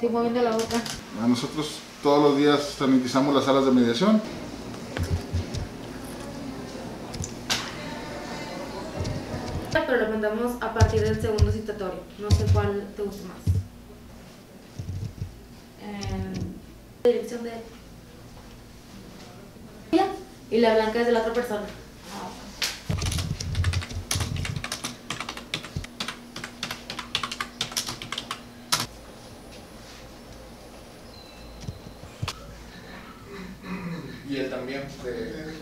Sí, moviendo la boca. A nosotros todos los días sanitizamos las salas de mediación. Pero lo mandamos a partir del segundo citatorio. No sé cuál te gusta más. Eh, dirección de. Y la blanca es de la otra persona. Y él también. de-